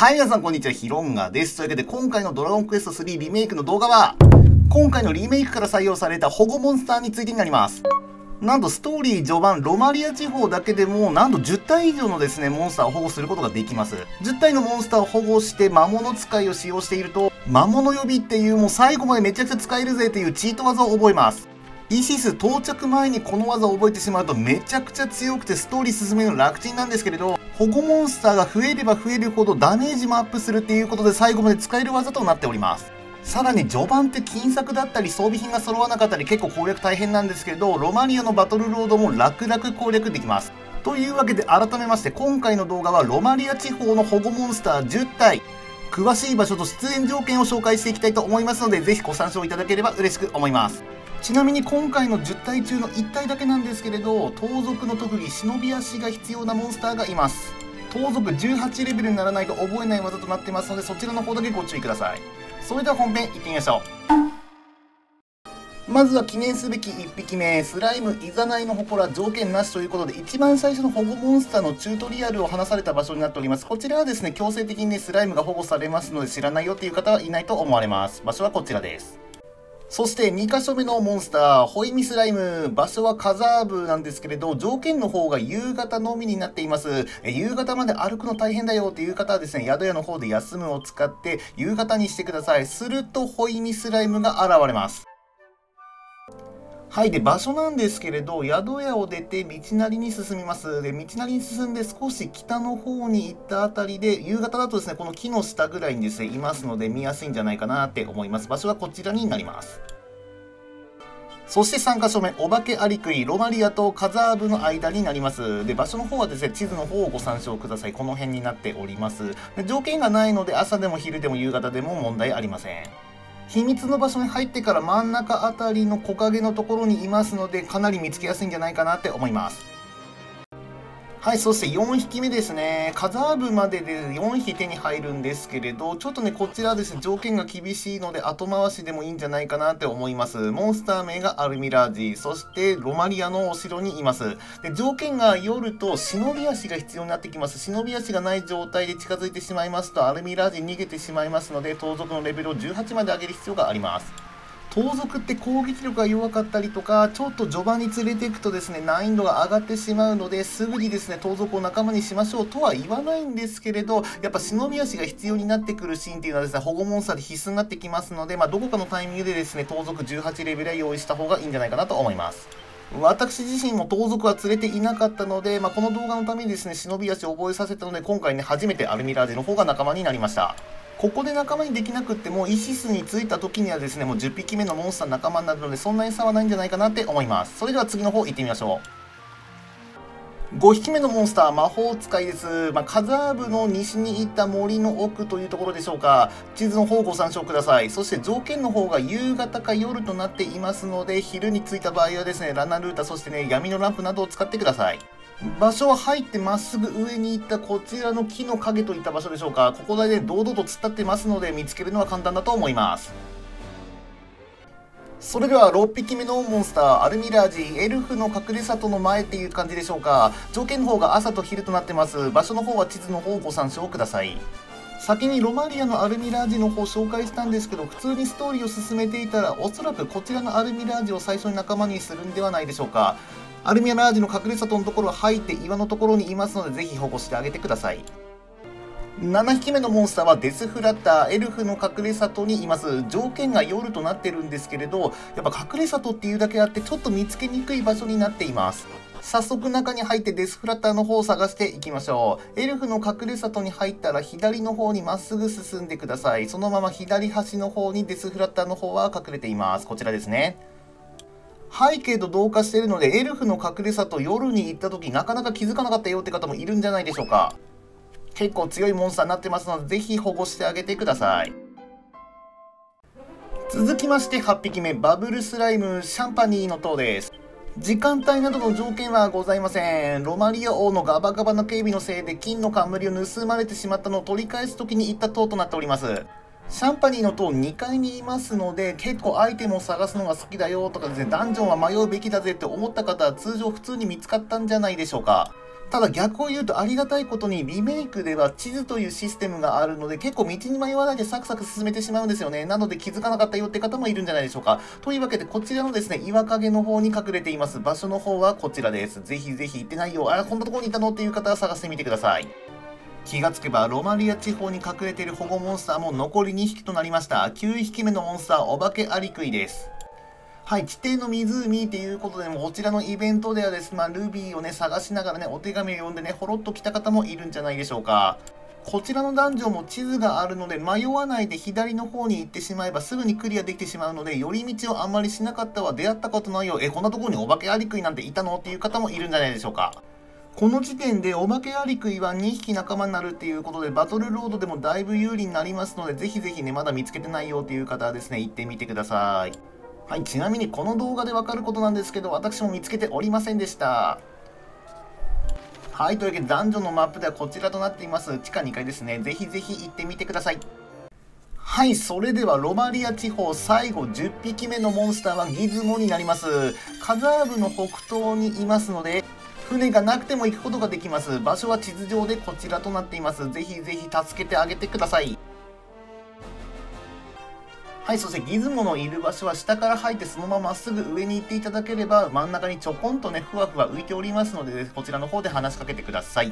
はい、皆さんこんにちは、ヒロンガです。というわけで、今回のドラゴンクエスト3リメイクの動画は、今回のリメイクから採用された保護モンスターについてになります。なんとストーリー序盤、ロマリア地方だけでも、なんと10体以上のですね、モンスターを保護することができます。10体のモンスターを保護して魔物使いを使用していると、魔物呼びっていうもう最後までめちゃくちゃ使えるぜっていうチート技を覚えます。イシス到着前にこの技を覚えてしまうとめちゃくちゃ強くてストーリー進めるの楽ちんなんですけれど、保護モンスターが増えれば増えるほどダメージもアップするっていうことで最後まで使える技となっております。さらに序盤って金策だったり装備品が揃わなかったり結構攻略大変なんですけど、ロマリアのバトルロードも楽々攻略できます。というわけで改めまして今回の動画はロマリア地方の保護モンスター10体、詳しい場所と出演条件を紹介していきたいと思いますので、ぜひご参照いただければ嬉しく思います。ちなみに今回の10体中の1体だけなんですけれど、盗賊の特技忍び足が必要なモンスターがいます。盗賊18レベルにならないと覚えない技となってますのでそちらの方だけご注意ください。それでは本編いってみましょう。まずは記念すべき1匹目。スライムいざないの祠条件なしということで一番最初の保護モンスターのチュートリアルを話された場所になっております。こちらはですね強制的にねスライムが保護されますので知らないよっていう方はいないと思われます。場所はこちらです。そして2箇所目のモンスター、ホイミスライム。場所はカザーブなんですけれど、条件の方が夕方のみになっています。え夕方まで歩くの大変だよっていう方はですね、宿屋の方で休むを使って夕方にしてください。するとホイミスライムが現れます。はい。で、場所なんですけれど、宿屋を出て道なりに進みます。で、道なりに進んで少し北の方に行ったあたりで、夕方だとですね、この木の下ぐらいにですね、いますので見やすいんじゃないかなって思います。場所はこちらになります。そして3箇所目、お化けアリクイ、ロマリアとカザーブの間になります。で、場所の方はですね、地図の方をご参照ください。この辺になっております。で条件がないので、朝でも昼でも夕方でも問題ありません。秘密の場所に入ってから真ん中あたりの木陰のところにいますのでかなり見つけやすいんじゃないかなって思います。はい、そして4匹目ですね。カザーブまでで4匹手に入るんですけれど、ちょっとね、こちらですね、条件が厳しいので後回しでもいいんじゃないかなって思います。モンスター名がアルミラージ、そしてロマリアのお城にいます。で、条件が夜と忍び足が必要になってきます。忍び足がない状態で近づいてしまいますと、アルミラージに逃げてしまいますので、盗賊のレベルを18まで上げる必要があります。盗賊って攻撃力が弱かったりとか、ちょっと序盤に連れていくとですね、難易度が上がってしまうので、すぐにですね、盗賊を仲間にしましょうとは言わないんですけれど、やっぱ忍び足が必要になってくるシーンっていうのはですね、保護モンスターで必須になってきますので、まあ、どこかのタイミングでですね、盗賊18レベルは用意した方がいいんじゃないかなと思います。私自身も盗賊は連れていなかったので、まあ、この動画のためにですね、忍び足を覚えさせたので、今回ね、初めてアルミラージの方が仲間になりました。ここで仲間にできなくってもイシスに着いた時にはですねもう10匹目のモンスター仲間になるのでそんなに差はないんじゃないかなって思います。それでは次の方行ってみましょう。5匹目のモンスター魔法使いです、まあ、カザーブの西に行った森の奥というところでしょうか。地図の方をご参照ください。そして条件の方が夕方か夜となっていますので昼に着いた場合はですねラナルータそしてね闇のランプなどを使ってください。場所は入ってまっすぐ上に行ったこちらの木の影といった場所でしょうか。ここで堂々と突っ立ってますので見つけるのは簡単だと思います。それでは6匹目のモンスターアルミラージエルフの隠れ里の前っていう感じでしょうか。条件の方が朝と昼となってます。場所の方は地図の方をご参照ください。先にロマリアのアルミラージの方紹介したんですけど普通にストーリーを進めていたらおそらくこちらのアルミラージを最初に仲間にするんではないでしょうか。アルミアラージの隠れ里のところは入って岩のところにいますのでぜひ保護してあげてください。7匹目のモンスターはデスフラッターエルフの隠れ里にいます。条件が夜となってるんですけれどやっぱ隠れ里っていうだけあってちょっと見つけにくい場所になっています。早速中に入ってデスフラッターの方を探していきましょう。エルフの隠れ里に入ったら左の方にまっすぐ進んでください。そのまま左端の方にデスフラッターの方は隠れています。こちらですね。背景と同化しているのでエルフの隠れ里夜に行った時なかなか気づかなかったよって方もいるんじゃないでしょうか結構強いモンスターになってますのでぜひ保護してあげてください続きまして8匹目バブルスライムシャンパニーの塔です時間帯などの条件はございません。ロマリア王のガバガバの警備のせいで金の冠を盗まれてしまったのを取り返す時に行った塔となっております。シャンパニーの塔2階にいますので結構アイテムを探すのが好きだよとかですねダンジョンは迷うべきだぜって思った方は通常普通に見つかったんじゃないでしょうかただ逆を言うとありがたいことにリメイクでは地図というシステムがあるので結構道に迷わないでサクサク進めてしまうんですよね。なので気づかなかったよって方もいるんじゃないでしょうか。というわけでこちらのですね、岩陰の方に隠れています場所の方はこちらです。ぜひぜひ行ってないよ。あら、こんなところにいたの？っていう方は探してみてください。気がつけばロマリア地方に隠れている保護モンスターも残り2匹となりました。9匹目のモンスター、お化けアリクイです。はい、地底の湖っていうことでも、こちらのイベントではですね、まあ、ルビーをね、探しながらね、お手紙を読んでね、ほろっと来た方もいるんじゃないでしょうか。こちらのダンジョンも地図があるので、迷わないで左の方に行ってしまえばすぐにクリアできてしまうので、寄り道をあんまりしなかったわ、出会ったことないよ、え、こんなところにお化けアリクイなんていたの？っていう方もいるんじゃないでしょうか。この時点でお化けアリクイは2匹仲間になるっていうことでバトルロードでもだいぶ有利になりますのでぜひぜひねまだ見つけてないよっていう方はですね行ってみてください。はい、ちなみにこの動画でわかることなんですけど、私も見つけておりませんでした。はい、というわけで男女のマップではこちらとなっています。地下2階ですね。ぜひぜひ行ってみてください。はい、それではロマリア地方最後10匹目のモンスターはギズモになります。カザーブの北東にいますので、船がなくても行くことができます。場所は地図上でこちらとなっています。ぜひぜひ助けてあげてください。はい、そしてギズモのいる場所は下から入ってそのまままっすぐ上に行っていただければ真ん中にちょこんとね、ふわふわ浮いておりますので、こちらの方で話しかけてください。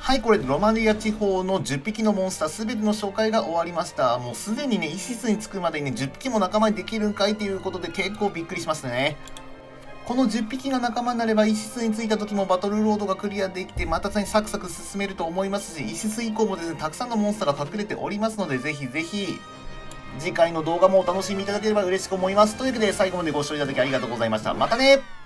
はい、これでロマニア地方の10匹のモンスター全ての紹介が終わりました。もうすでにね、イシスに着くまでにね、10匹も仲間にできるんかいということで結構びっくりしますね。この10匹が仲間になれば、イシスに着いた時もバトルロードがクリアできて、またさにサクサク進めると思いますし、イシス以降もですね、たくさんのモンスターが隠れておりますので、ぜひぜひ、次回の動画もお楽しみいただければ嬉しく思います。というわけで最後までご視聴いただきありがとうございました。またね